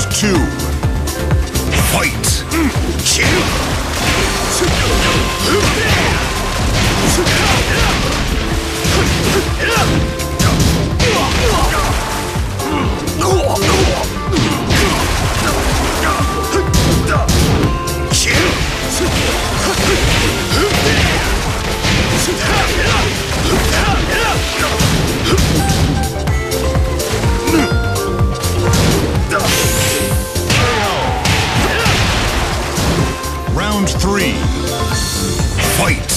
Round two. Round three. Fight!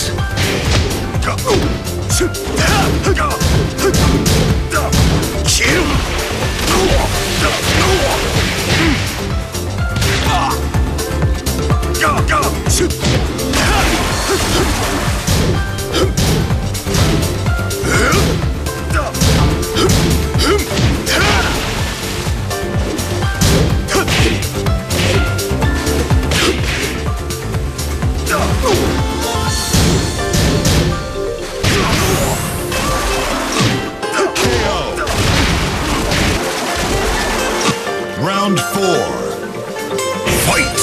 Round four. Fight!